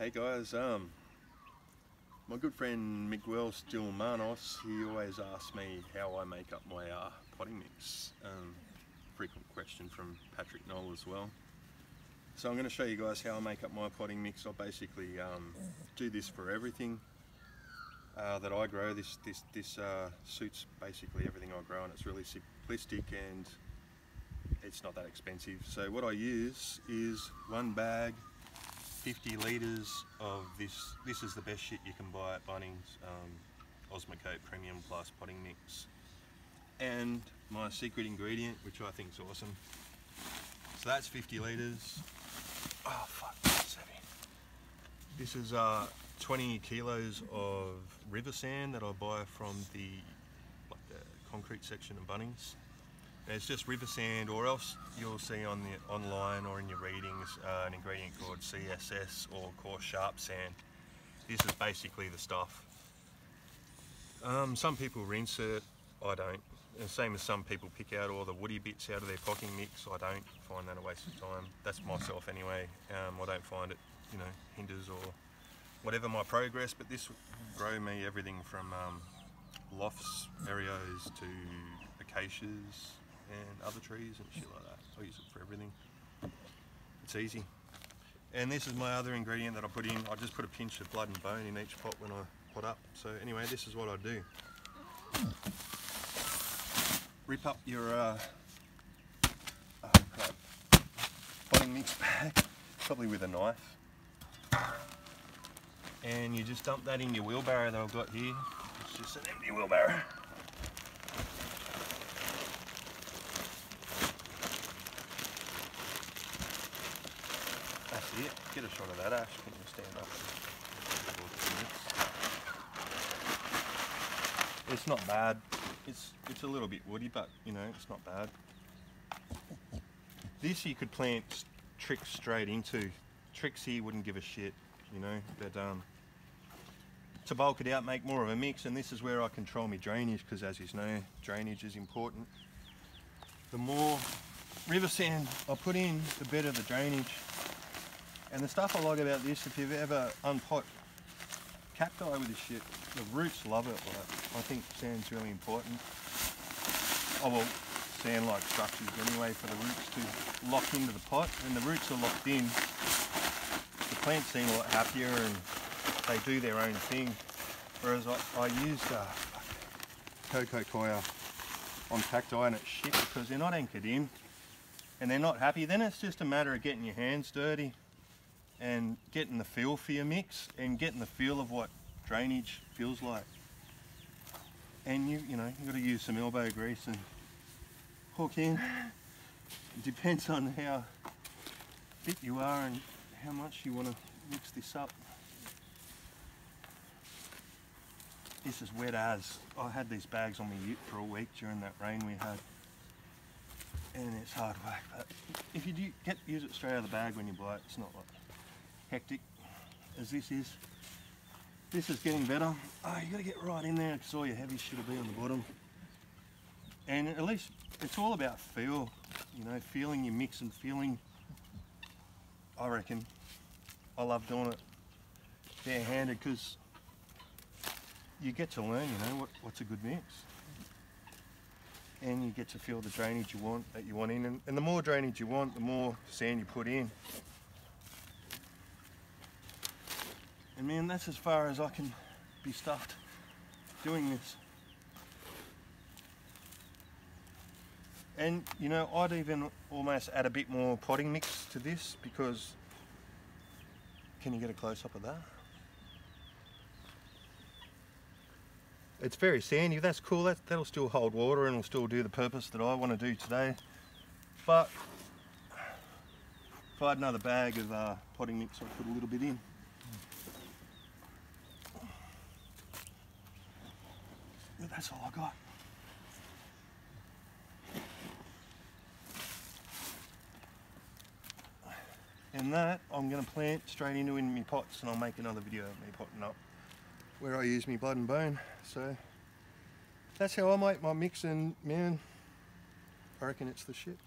Hey guys, um, my good friend Miguel Stilmanos, he always asks me how I make up my uh, potting mix. Um, frequent question from Patrick Knoll as well. So I'm going to show you guys how I make up my potting mix. I basically um, do this for everything uh, that I grow. This this this uh, suits basically everything I grow, and it's really simplistic and it's not that expensive. So what I use is one bag 50 litres of this, this is the best shit you can buy at Bunnings, um, Osmocote Premium Plus Potting Mix. And my secret ingredient, which I think is awesome. So that's 50 litres. Oh fuck, that's heavy. This is uh, 20 kilos of river sand that I buy from the, like the concrete section of Bunnings. It's just river sand or else you'll see on the online or in your readings uh, an ingredient called CSS or coarse sharp sand. This is basically the stuff. Um, some people rinse it, I don't. And same as some people pick out all the woody bits out of their potting mix, I don't find that a waste of time. That's myself anyway. Um, I don't find it, you know, hinders or whatever my progress, but this grow me everything from um, lofts, areas to acacias, and other trees and shit like that. I use it for everything. It's easy. And this is my other ingredient that I put in. I just put a pinch of blood and bone in each pot when I pot up. So anyway, this is what I do. Rip up your uh, oh potting mix bag, probably with a knife. And you just dump that in your wheelbarrow that I've got here. It's just an empty wheelbarrow. see it. Get a shot of that ash. Can you stand up? It's not bad. It's it's a little bit woody, but you know it's not bad. This you could plant Trix straight into. Tricks Trixie wouldn't give a shit, you know. But um, to bulk it out, make more of a mix, and this is where I control my drainage because, as you know, drainage is important. The more river sand I put in, the better the drainage. And the stuff I like about this, if you've ever unpot cacti with this shit, the roots love it. Like, I think sand's really important. Oh well, sand-like structures anyway for the roots to lock into the pot. When the roots are locked in, the plants seem a lot happier and they do their own thing. Whereas I, I used uh, coco coir on cacti and it's shit because they're not anchored in and they're not happy. Then it's just a matter of getting your hands dirty and getting the feel for your mix and getting the feel of what drainage feels like. And you, you know, you've got to use some elbow grease and hook in. It depends on how fit you are and how much you want to mix this up. This is wet as. I had these bags on my ute for a week during that rain we had. And it's hard work, but if you do get use it straight out of the bag when you buy it, it's not like hectic as this is. This is getting better. Oh, you got to get right in there because all your heavy will be on the bottom. And at least it's all about feel, you know, feeling your mix and feeling, I reckon. I love doing it barehanded because you get to learn, you know, what, what's a good mix. And you get to feel the drainage you want, that you want in. And, and the more drainage you want, the more sand you put in. And man, that's as far as I can be stuffed doing this. And you know, I'd even almost add a bit more potting mix to this because, can you get a close up of that? It's very sandy, that's cool, that, that'll still hold water and will still do the purpose that I want to do today. But, if I had another bag of uh, potting mix, I'd put a little bit in. That's all I got. And that I'm going to plant straight into in my pots and I'll make another video of me potting up where I use my blood and bone. So that's how I make my mix and man, I reckon it's the shit.